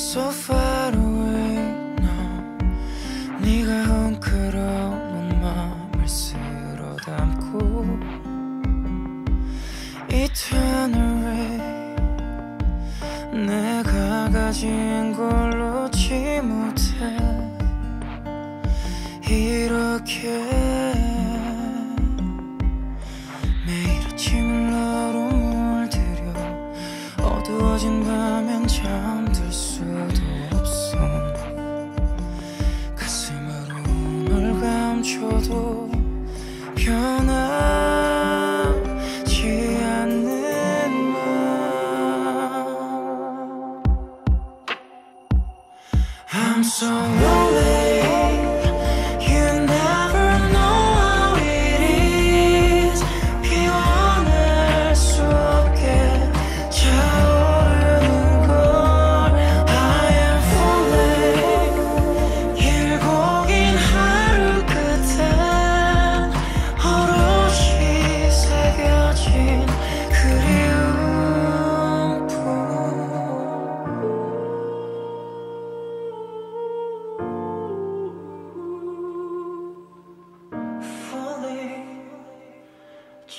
so far away now 네가 헝클어놓은 맘을 쓸어 담고 Eternal way 내가 가진 걸 놓지 못해 이렇게 어두워진 밤엔 잠들 수도 없어. 가슴으로 널 감춰도 변하지 않는 맘 I'm so lonely